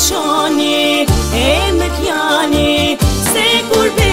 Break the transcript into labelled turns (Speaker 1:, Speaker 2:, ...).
Speaker 1: shoni e më t'jani se kur përë